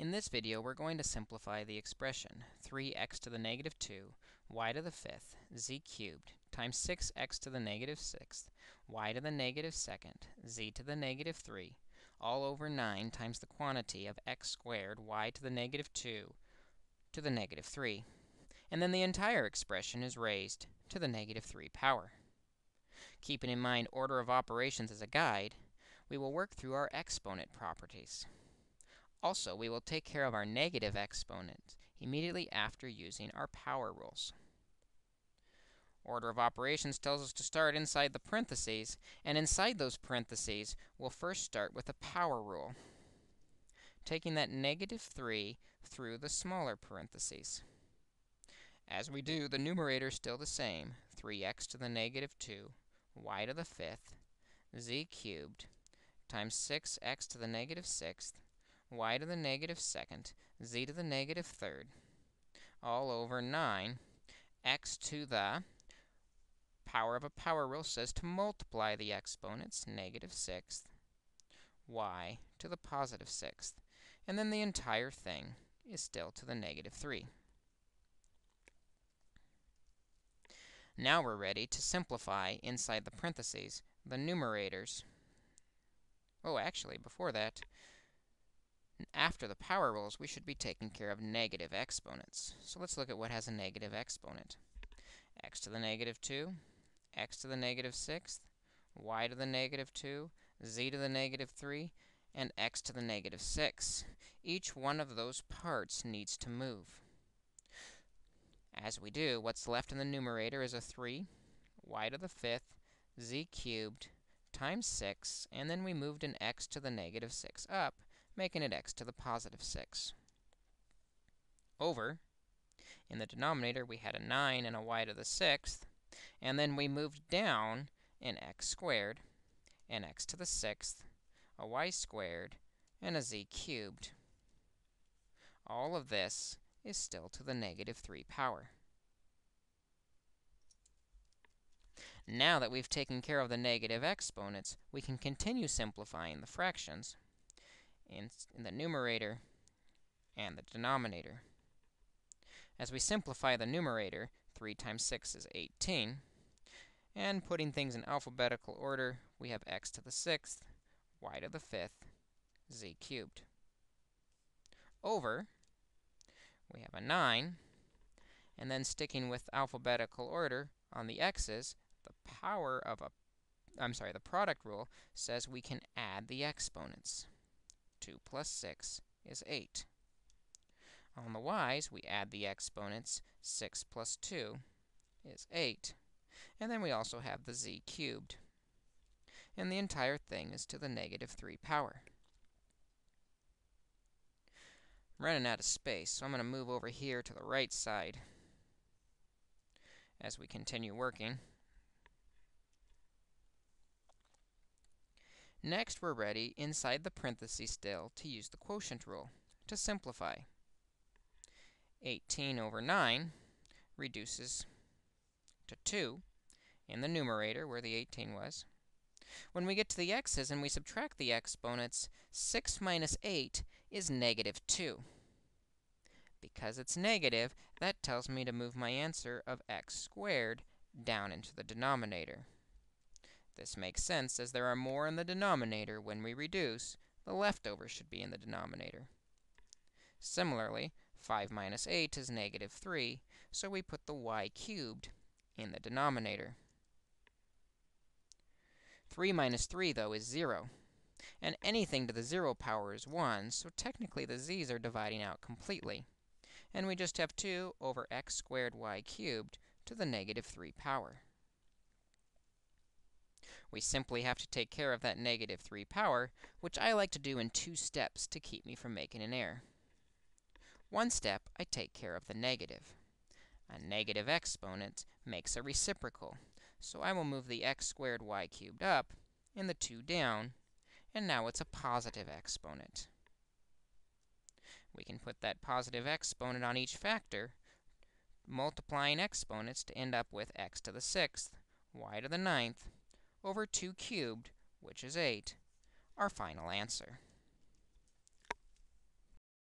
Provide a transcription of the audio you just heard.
In this video, we're going to simplify the expression 3x to the negative 2, y to the fifth, z cubed, times 6x to the negative sixth, y to the negative second, z to the negative 3, all over 9 times the quantity of x squared, y to the negative 2, to the negative 3. And then the entire expression is raised to the negative 3 power. Keeping in mind order of operations as a guide, we will work through our exponent properties. Also, we will take care of our negative exponent immediately after using our power rules. Order of operations tells us to start inside the parentheses, and inside those parentheses, we'll first start with a power rule, taking that negative 3 through the smaller parentheses. As we do, the numerator is still the same, 3x to the negative 2, y to the fifth, z cubed, times 6x to the negative negative sixth, y to the negative second, z to the negative third, all over 9, x to the power of a power rule says to multiply the exponents, negative sixth, y to the positive sixth, and then the entire thing is still to the negative 3. Now we're ready to simplify inside the parentheses the numerators. Oh, actually, before that, after the power rules, we should be taking care of negative exponents. So let's look at what has a negative exponent. x to the negative 2, x to the negative sixth, y to the negative 2, z to the negative 3, and x to the negative 6. Each one of those parts needs to move. As we do, what's left in the numerator is a 3, y to the fifth, z cubed, times 6, and then we moved an x to the negative 6 up, making it x to the positive 6. Over, in the denominator, we had a 9 and a y to the 6th, and then we moved down an x squared, an x to the 6th, a y squared, and a z cubed. All of this is still to the negative 3 power. Now that we've taken care of the negative exponents, we can continue simplifying the fractions in, in the numerator and the denominator. As we simplify the numerator, 3 times 6 is 18. And putting things in alphabetical order, we have x to the 6th, y to the 5th, z cubed. Over, we have a 9. And then sticking with alphabetical order on the x's, the power of a, I'm sorry, the product rule says we can add the exponents. 2 plus 6 is 8. On the y's, we add the exponents. 6 plus 2 is 8. And then we also have the z cubed. And the entire thing is to the negative 3 power. I'm running out of space, so I'm going to move over here to the right side as we continue working. Next, we're ready, inside the parentheses still, to use the quotient rule to simplify. 18 over 9 reduces to 2 in the numerator, where the 18 was. When we get to the x's and we subtract the exponents, 6 minus 8 is negative 2. Because it's negative, that tells me to move my answer of x squared down into the denominator. This makes sense, as there are more in the denominator when we reduce, the leftover should be in the denominator. Similarly, 5 minus 8 is negative 3, so we put the y cubed in the denominator. 3 minus 3, though, is 0. And anything to the 0 power is 1, so technically the z's are dividing out completely. And we just have 2 over x squared y cubed to the negative 3 power. We simply have to take care of that negative 3 power, which I like to do in two steps to keep me from making an error. One step, I take care of the negative. A negative exponent makes a reciprocal, so I will move the x squared y cubed up and the 2 down, and now it's a positive exponent. We can put that positive exponent on each factor, multiplying exponents to end up with x to the 6th, y to the ninth, over 2 cubed, which is 8, our final answer.